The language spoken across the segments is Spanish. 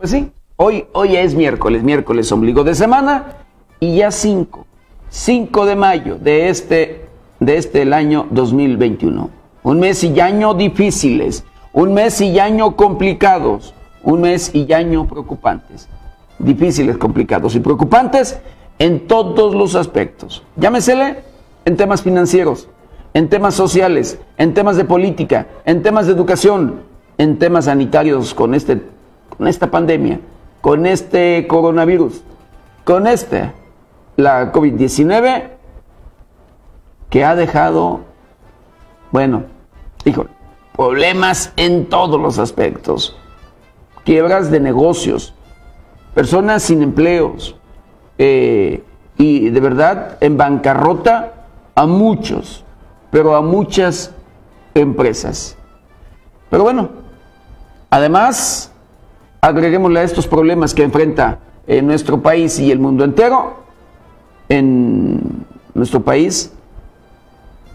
Pues sí, hoy, hoy es miércoles, miércoles ombligo de semana y ya 5, 5 de mayo de este, de este el año 2021. Un mes y año difíciles, un mes y año complicados, un mes y año preocupantes. Difíciles, complicados y preocupantes en todos los aspectos. Llámesele en temas financieros, en temas sociales, en temas de política, en temas de educación, en temas sanitarios con este con esta pandemia, con este coronavirus, con este, la COVID-19, que ha dejado, bueno, híjole, problemas en todos los aspectos, quiebras de negocios, personas sin empleos, eh, y de verdad en bancarrota a muchos, pero a muchas empresas. Pero bueno, además agreguémosle a estos problemas que enfrenta eh, nuestro país y el mundo entero, en nuestro país,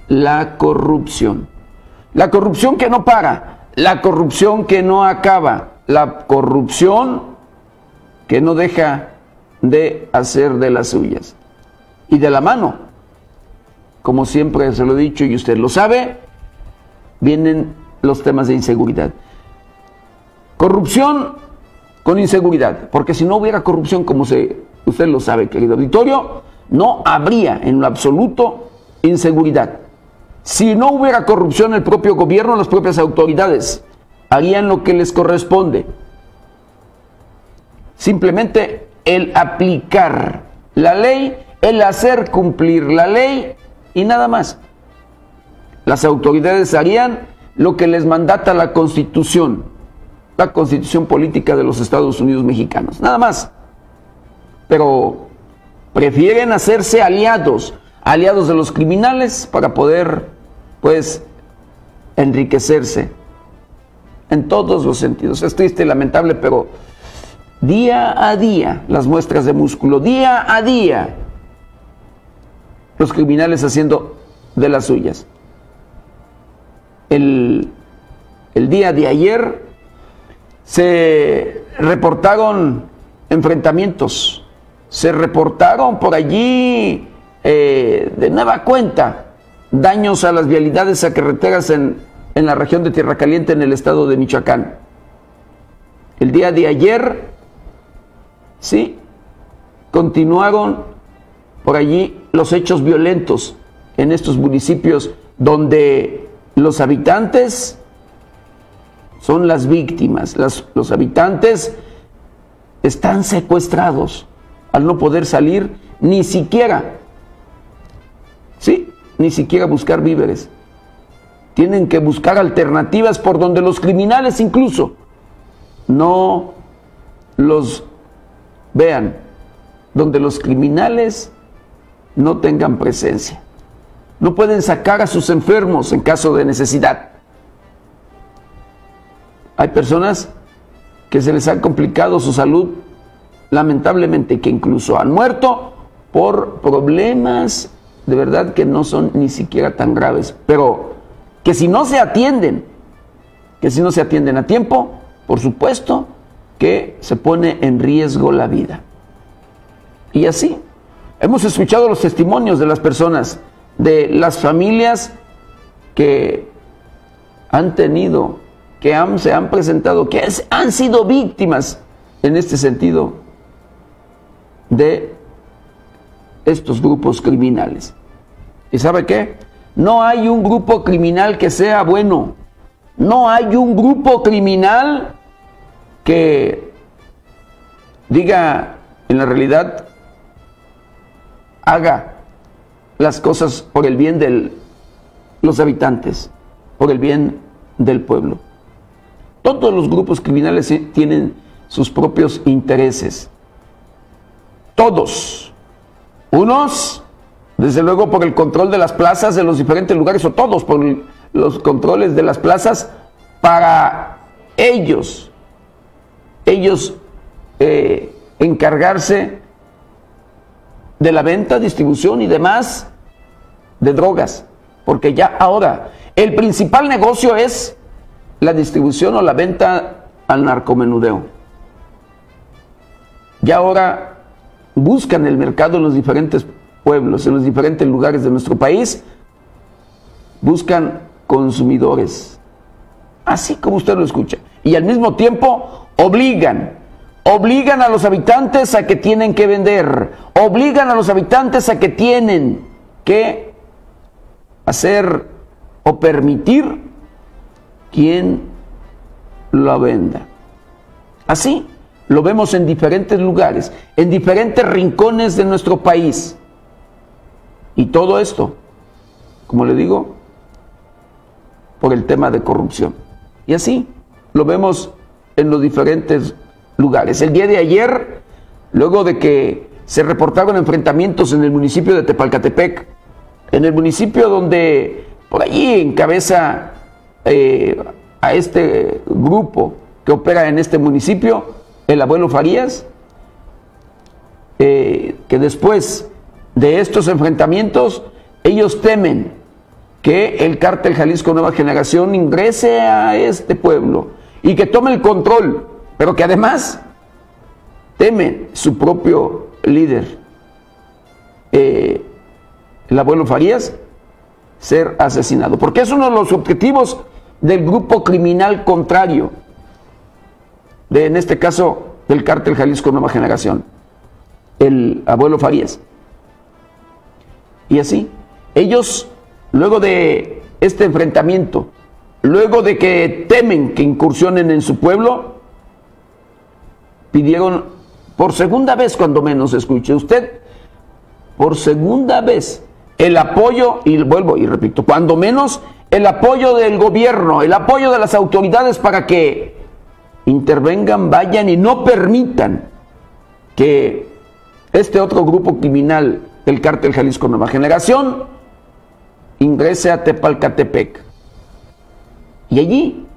la corrupción. La corrupción que no para, la corrupción que no acaba, la corrupción que no deja de hacer de las suyas. Y de la mano, como siempre se lo he dicho y usted lo sabe, vienen los temas de inseguridad. Corrupción con inseguridad, porque si no hubiera corrupción, como se, usted lo sabe, querido auditorio, no habría en lo absoluto inseguridad. Si no hubiera corrupción, el propio gobierno, las propias autoridades harían lo que les corresponde. Simplemente el aplicar la ley, el hacer cumplir la ley y nada más. Las autoridades harían lo que les mandata la Constitución la constitución política de los Estados Unidos mexicanos. Nada más. Pero prefieren hacerse aliados, aliados de los criminales para poder, pues, enriquecerse en todos los sentidos. Es triste y lamentable, pero día a día las muestras de músculo, día a día los criminales haciendo de las suyas. El, el día de ayer se reportaron enfrentamientos, se reportaron por allí eh, de nueva cuenta daños a las vialidades a carreteras en, en la región de Tierra Caliente en el estado de Michoacán. El día de ayer, sí, continuaron por allí los hechos violentos en estos municipios donde los habitantes son las víctimas, los habitantes están secuestrados al no poder salir ni siquiera, sí, ni siquiera buscar víveres. Tienen que buscar alternativas por donde los criminales incluso no los vean, donde los criminales no tengan presencia. No pueden sacar a sus enfermos en caso de necesidad. Hay personas que se les ha complicado su salud, lamentablemente, que incluso han muerto por problemas de verdad que no son ni siquiera tan graves, pero que si no se atienden, que si no se atienden a tiempo, por supuesto que se pone en riesgo la vida. Y así, hemos escuchado los testimonios de las personas, de las familias que han tenido que se han presentado, que han sido víctimas en este sentido de estos grupos criminales. ¿Y sabe qué? No hay un grupo criminal que sea bueno. No hay un grupo criminal que diga en la realidad haga las cosas por el bien de los habitantes, por el bien del pueblo. Todos los grupos criminales tienen sus propios intereses. Todos. Unos, desde luego, por el control de las plazas de los diferentes lugares, o todos por los controles de las plazas para ellos, ellos eh, encargarse de la venta, distribución y demás de drogas. Porque ya ahora el principal negocio es la distribución o la venta al narcomenudeo. ya ahora buscan el mercado en los diferentes pueblos, en los diferentes lugares de nuestro país, buscan consumidores, así como usted lo escucha, y al mismo tiempo obligan, obligan a los habitantes a que tienen que vender, obligan a los habitantes a que tienen que hacer o permitir quien lo venda. Así lo vemos en diferentes lugares, en diferentes rincones de nuestro país. Y todo esto, como le digo, por el tema de corrupción. Y así lo vemos en los diferentes lugares. El día de ayer, luego de que se reportaron enfrentamientos en el municipio de Tepalcatepec, en el municipio donde por allí encabeza eh, a este grupo que opera en este municipio, el abuelo Farías, eh, que después de estos enfrentamientos, ellos temen que el cártel Jalisco Nueva Generación ingrese a este pueblo y que tome el control, pero que además temen su propio líder, eh, el abuelo Farías, ser asesinado, porque es uno de los objetivos del grupo criminal contrario, de en este caso del cártel Jalisco Nueva Generación, el abuelo Farías. Y así, ellos, luego de este enfrentamiento, luego de que temen que incursionen en su pueblo, pidieron por segunda vez, cuando menos escuche usted, por segunda vez el apoyo, y vuelvo y repito, cuando menos el apoyo del gobierno, el apoyo de las autoridades para que intervengan, vayan y no permitan que este otro grupo criminal del cártel Jalisco Nueva Generación ingrese a Tepalcatepec. Y allí,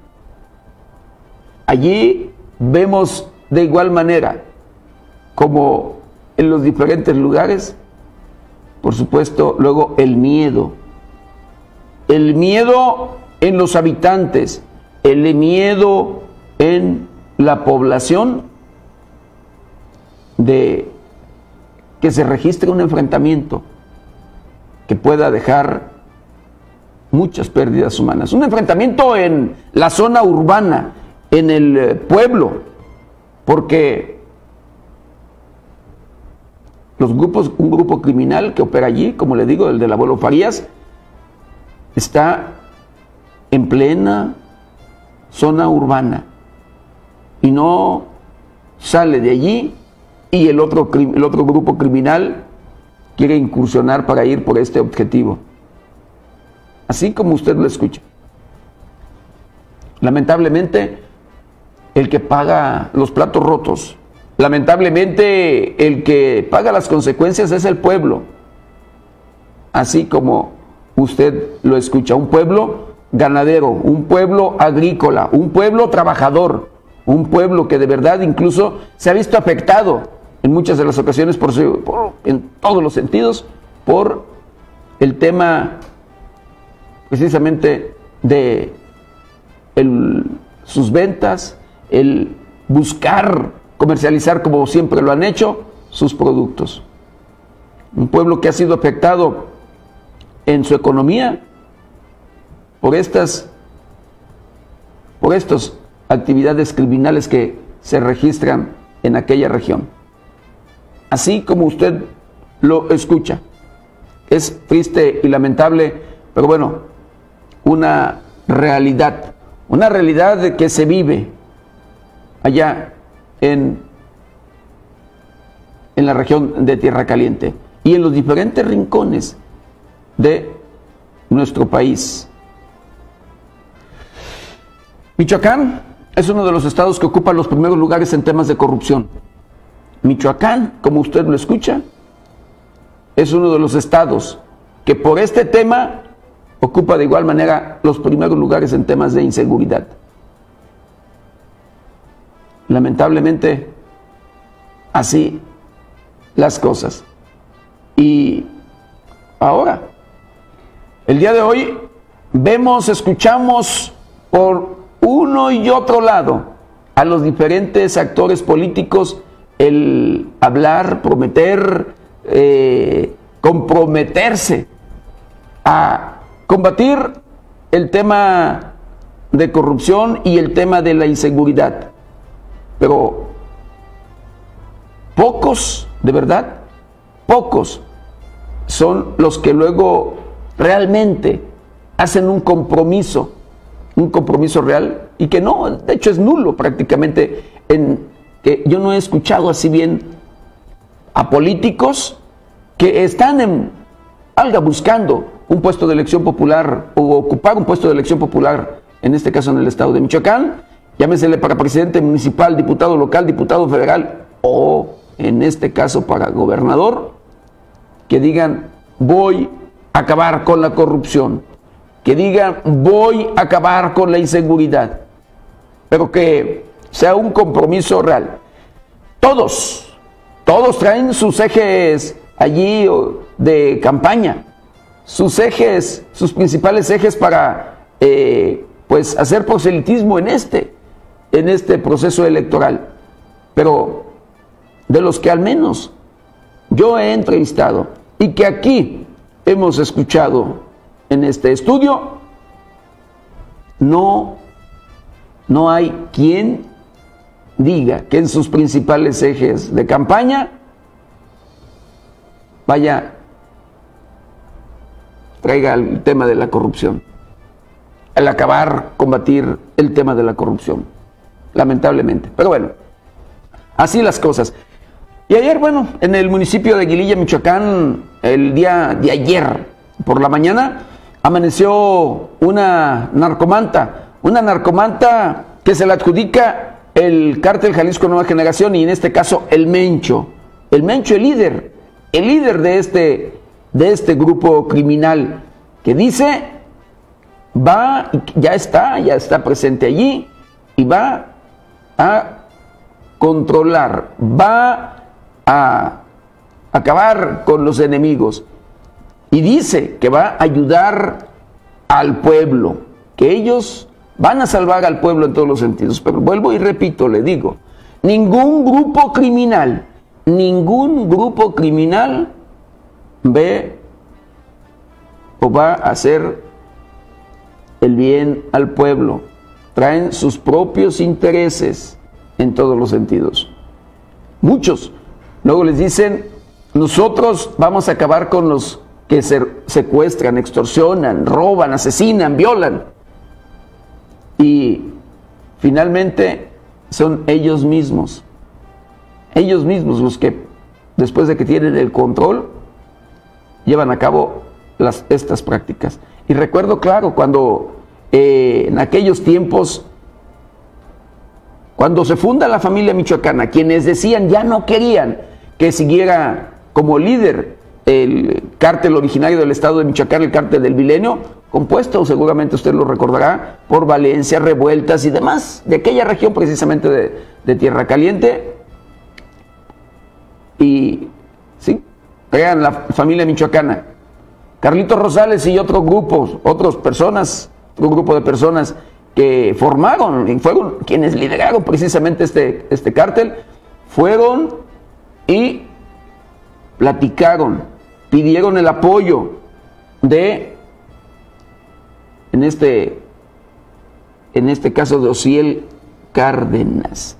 allí vemos de igual manera como en los diferentes lugares, por supuesto, luego el miedo. El miedo en los habitantes, el miedo en la población de que se registre un enfrentamiento que pueda dejar muchas pérdidas humanas. Un enfrentamiento en la zona urbana, en el pueblo, porque los grupos, un grupo criminal que opera allí, como le digo, el del abuelo Farías, está en plena zona urbana y no sale de allí y el otro, el otro grupo criminal quiere incursionar para ir por este objetivo. Así como usted lo escucha. Lamentablemente, el que paga los platos rotos, lamentablemente el que paga las consecuencias es el pueblo. Así como usted lo escucha, un pueblo ganadero, un pueblo agrícola, un pueblo trabajador, un pueblo que de verdad incluso se ha visto afectado en muchas de las ocasiones, por, en todos los sentidos, por el tema precisamente de sus ventas, el buscar comercializar como siempre lo han hecho sus productos. Un pueblo que ha sido afectado en su economía por estas por estas actividades criminales que se registran en aquella región así como usted lo escucha. Es triste y lamentable, pero bueno, una realidad, una realidad que se vive allá en, en la región de Tierra Caliente y en los diferentes rincones de nuestro país. Michoacán es uno de los estados que ocupa los primeros lugares en temas de corrupción. Michoacán, como usted lo escucha, es uno de los estados que por este tema ocupa de igual manera los primeros lugares en temas de inseguridad. Lamentablemente, así las cosas. Y ahora, el día de hoy, vemos, escuchamos por uno y otro lado a los diferentes actores políticos el hablar, prometer, eh, comprometerse a combatir el tema de corrupción y el tema de la inseguridad. Pero pocos, de verdad, pocos son los que luego realmente hacen un compromiso, un compromiso real y que no, de hecho es nulo prácticamente. En, que yo no he escuchado así bien a políticos que están en alga buscando un puesto de elección popular o ocupar un puesto de elección popular, en este caso en el estado de Michoacán, llámesele para presidente municipal, diputado local, diputado federal o en este caso para gobernador, que digan voy a acabar con la corrupción, que digan voy a acabar con la inseguridad, pero que sea un compromiso real. Todos, todos traen sus ejes allí de campaña, sus ejes, sus principales ejes para eh, pues hacer proselitismo en este, en este proceso electoral. Pero de los que al menos yo he entrevistado y que aquí hemos escuchado en este estudio, no, no hay quien diga que en sus principales ejes de campaña vaya, traiga el tema de la corrupción, el acabar, combatir el tema de la corrupción, lamentablemente. Pero bueno, así las cosas. Y ayer, bueno, en el municipio de Aguililla, Michoacán, el día de ayer por la mañana, amaneció una narcomanta, una narcomanta que se la adjudica el cártel Jalisco Nueva Generación y en este caso el Mencho. El Mencho, el líder, el líder de este, de este grupo criminal que dice, va, ya está, ya está presente allí y va a controlar, va a acabar con los enemigos. Y dice que va a ayudar al pueblo, que ellos van a salvar al pueblo en todos los sentidos. Pero vuelvo y repito, le digo, ningún grupo criminal, ningún grupo criminal ve o va a hacer el bien al pueblo. Traen sus propios intereses en todos los sentidos. Muchos Luego les dicen, nosotros vamos a acabar con los que se secuestran, extorsionan, roban, asesinan, violan. Y finalmente son ellos mismos, ellos mismos los que después de que tienen el control, llevan a cabo estas prácticas. Y recuerdo claro cuando eh, en aquellos tiempos cuando se funda la familia michoacana, quienes decían ya no querían que siguiera como líder el cártel originario del estado de Michoacán, el cártel del milenio, compuesto, seguramente usted lo recordará, por Valencia, revueltas y demás, de aquella región precisamente de, Tierra Caliente. Y sí, crean la familia michoacana. Carlitos Rosales y otros grupos, otras personas, un grupo de personas que formaron y fueron quienes lideraron precisamente este, este cártel, fueron y platicaron, pidieron el apoyo de, en este, en este caso de Ociel Cárdenas.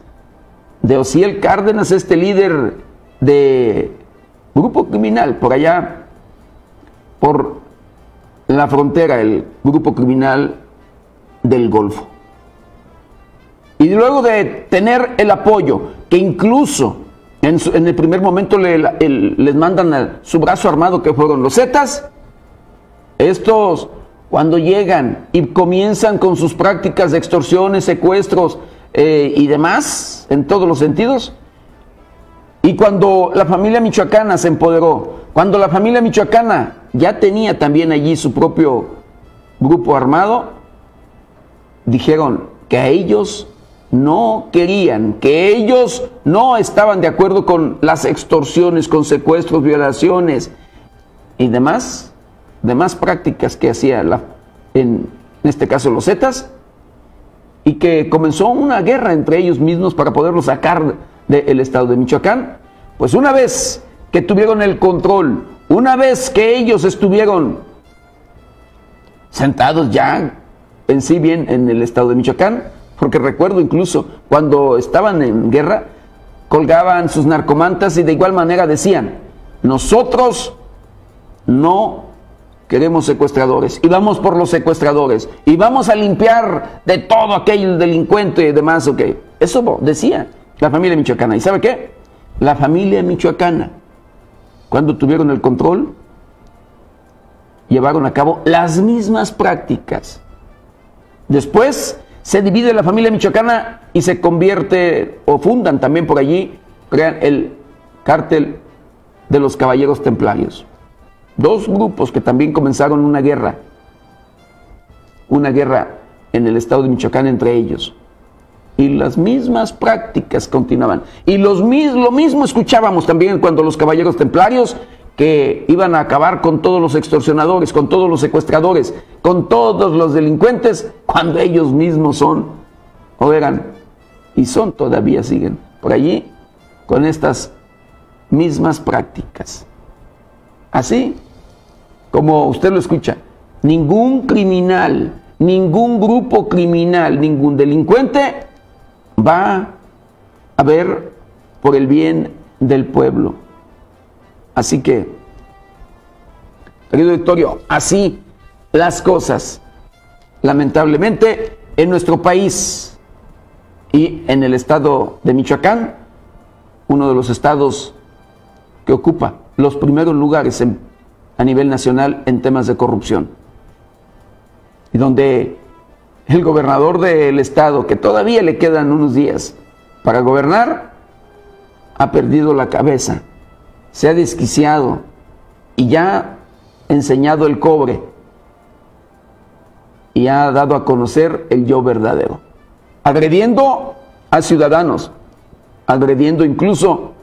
De Ociel Cárdenas, este líder de grupo criminal, por allá, por la frontera, el grupo criminal del Golfo. Y luego de tener el apoyo, que incluso en, el primer momento les mandan su brazo armado, que fueron los Zetas, estos cuando llegan y comienzan con sus prácticas de extorsiones, secuestros eh, y demás, en todos los sentidos, y cuando la familia michoacana se empoderó, cuando la familia michoacana ya tenía también allí su propio grupo armado, dijeron que ellos no querían, que ellos no estaban de acuerdo con las extorsiones, con secuestros, violaciones y demás, demás prácticas que hacía la, en, este caso los Zetas, y que comenzó una guerra entre ellos mismos para poderlos sacar del estado de Michoacán, pues una vez que tuvieron el control, una vez que ellos estuvieron sentados ya en sí bien en el estado de Michoacán, porque recuerdo incluso cuando estaban en guerra, colgaban sus narcomantas y de igual manera decían, nosotros no queremos secuestradores y vamos por los secuestradores y vamos a limpiar de todo aquel delincuente y demás, ok. Eso decía la familia michoacana. ¿Y sabe qué? La familia michoacana, cuando tuvieron el control, llevaron a cabo las mismas prácticas. Después se divide la familia michoacana y se convierte, o fundan también por allí, crean el cártel de los caballeros templarios. Dos grupos que también comenzaron una guerra, una guerra en el estado de Michoacán entre ellos. Y las mismas prácticas continuaban. Y los, lo mismo escuchábamos también cuando los caballeros templarios que iban a acabar con todos los extorsionadores, con todos los secuestradores, con todos los delincuentes, cuando ellos mismos son, o eran, y son todavía, siguen por allí, con estas mismas prácticas. Así como usted lo escucha, ningún criminal, ningún grupo criminal, ningún delincuente va a ver por el bien del pueblo Así que, querido Victorio, así las cosas. Lamentablemente, en nuestro país y en el estado de Michoacán, uno de los estados que ocupa los primeros lugares a nivel nacional en temas de corrupción. Y donde el gobernador del estado, que todavía le quedan unos días para gobernar, ha perdido la cabeza se ha desquiciado y ya ha enseñado el cobre y ha dado a conocer el yo verdadero, agrediendo a ciudadanos, agrediendo incluso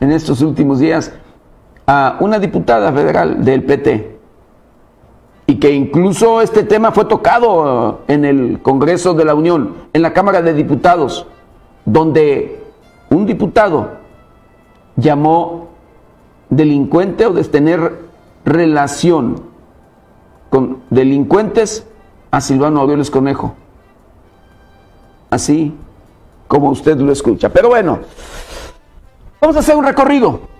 en estos últimos días a una diputada federal del PT y que incluso este tema fue tocado en el Congreso de la Unión, en la Cámara de Diputados, donde un diputado llamó delincuente o de tener relación con delincuentes a Silvano Aureoles Conejo. Así como usted lo escucha. Pero bueno, vamos a hacer un recorrido